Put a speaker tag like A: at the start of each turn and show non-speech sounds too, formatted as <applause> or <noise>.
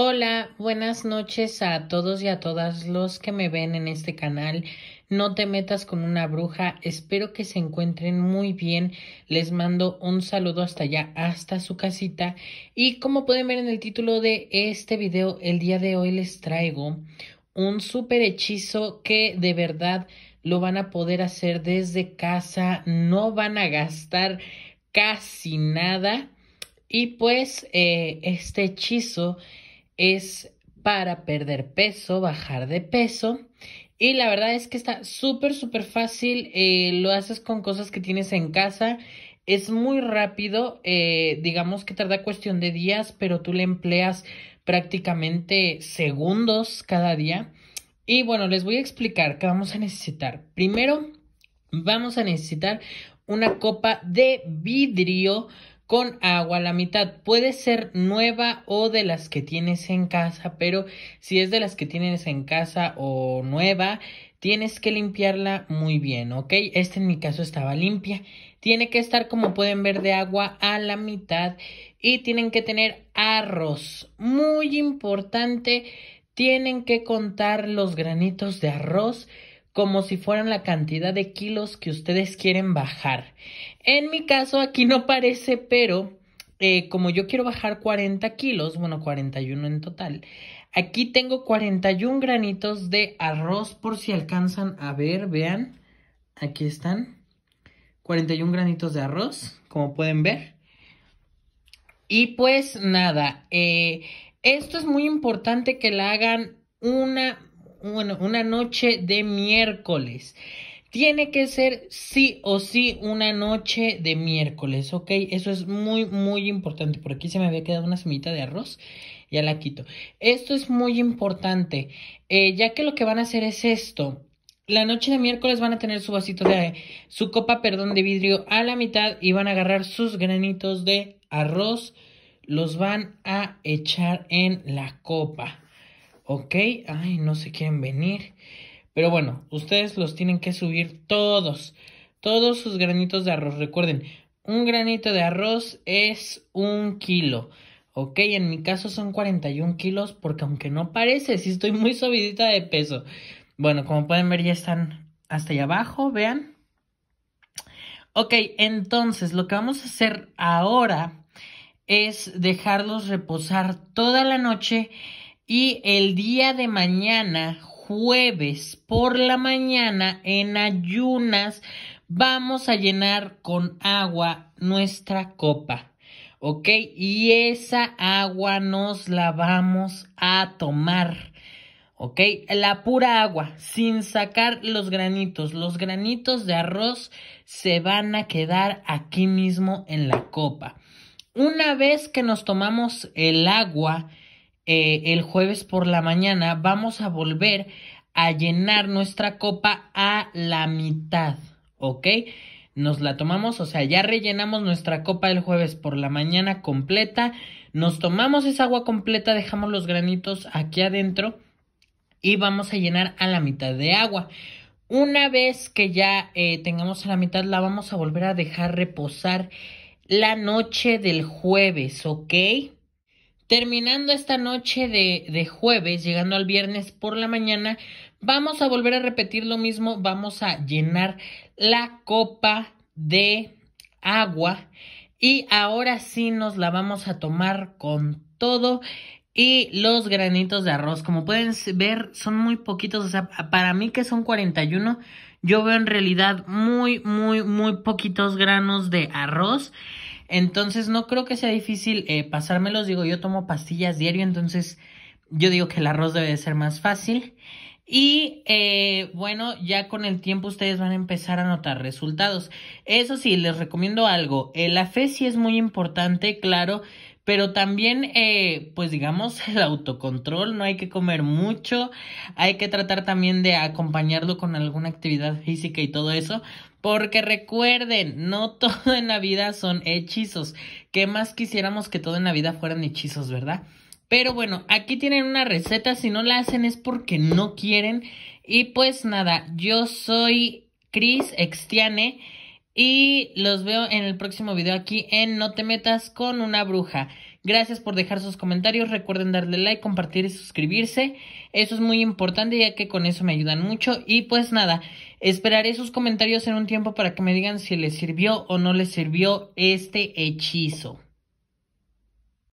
A: Hola, buenas noches a todos y a todas los que me ven en este canal. No te metas con una bruja. Espero que se encuentren muy bien. Les mando un saludo hasta allá, hasta su casita. Y como pueden ver en el título de este video, el día de hoy les traigo un super hechizo que de verdad lo van a poder hacer desde casa. No van a gastar casi nada. Y pues eh, este hechizo es para perder peso, bajar de peso. Y la verdad es que está súper, súper fácil. Eh, lo haces con cosas que tienes en casa. Es muy rápido. Eh, digamos que tarda cuestión de días, pero tú le empleas prácticamente segundos cada día. Y bueno, les voy a explicar qué vamos a necesitar. Primero, vamos a necesitar una copa de vidrio con agua. La mitad puede ser nueva o de las que tienes en casa, pero si es de las que tienes en casa o nueva, tienes que limpiarla muy bien, ¿ok? Este en mi caso estaba limpia. Tiene que estar, como pueden ver, de agua a la mitad y tienen que tener arroz. Muy importante, tienen que contar los granitos de arroz como si fueran la cantidad de kilos que ustedes quieren bajar. En mi caso aquí no parece, pero eh, como yo quiero bajar 40 kilos, bueno, 41 en total, aquí tengo 41 granitos de arroz por si alcanzan a ver, vean, aquí están, 41 granitos de arroz, como pueden ver. Y pues nada, eh, esto es muy importante que la hagan una bueno, una noche de miércoles. Tiene que ser sí o sí una noche de miércoles, ¿ok? Eso es muy, muy importante. Por aquí se me había quedado una semita de arroz. Ya la quito. Esto es muy importante, eh, ya que lo que van a hacer es esto. La noche de miércoles van a tener su vasito de, su copa, perdón, de vidrio a la mitad y van a agarrar sus granitos de arroz. Los van a echar en la copa. ¿Ok? Ay, no se quieren venir. Pero bueno, ustedes los tienen que subir todos. Todos sus granitos de arroz. Recuerden, un granito de arroz es un kilo. Ok, en mi caso son 41 kilos porque aunque no parece, sí estoy muy subidita de peso. Bueno, como pueden ver ya están hasta allá abajo, vean. Ok, entonces lo que vamos a hacer ahora es dejarlos reposar toda la noche y el día de mañana, jueves por la mañana, en ayunas, vamos a llenar con agua nuestra copa. ¿Ok? Y esa agua nos la vamos a tomar. ¿Ok? La pura agua, sin sacar los granitos. Los granitos de arroz se van a quedar aquí mismo en la copa. Una vez que nos tomamos el agua, eh, el jueves por la mañana vamos a volver a llenar nuestra copa a la mitad, ¿ok? Nos la tomamos, o sea, ya rellenamos nuestra copa el jueves por la mañana completa, nos tomamos esa agua completa, dejamos los granitos aquí adentro y vamos a llenar a la mitad de agua. Una vez que ya eh, tengamos a la mitad, la vamos a volver a dejar reposar la noche del jueves, ¿ok? Terminando esta noche de, de, jueves, llegando al viernes por la mañana, vamos a volver a repetir lo mismo, vamos a llenar la copa de agua y ahora sí nos la vamos a tomar con todo y los granitos de arroz. Como pueden ver, son muy poquitos, o sea, para mí que son 41, yo veo en realidad muy, muy, muy poquitos granos de arroz. Entonces no creo que sea difícil eh, pasármelos. Digo, yo tomo pastillas diario, entonces yo digo que el arroz debe de ser más fácil. Y eh, bueno, ya con el tiempo ustedes van a empezar a notar resultados. Eso sí, les recomiendo algo. La fe sí es muy importante, claro. Pero también, eh, pues digamos, el autocontrol, no hay que comer mucho, hay que tratar también de acompañarlo con alguna actividad física y todo eso, porque recuerden, no <laughs> todo en la vida son hechizos. ¿Qué más quisiéramos que todo en la vida fueran hechizos, verdad? Pero bueno, aquí tienen una receta. Si no la hacen es porque no quieren. Y pues nada, yo soy Chris Extiane. Y los veo en el próximo video aquí en No te metas con una bruja. Gracias por dejar sus comentarios. Recuerden darle like, compartir y suscribirse. Eso es muy importante ya que con eso me ayudan mucho. Y pues nada, esperaré sus comentarios en un tiempo para que me digan si les sirvió o no les sirvió este hechizo.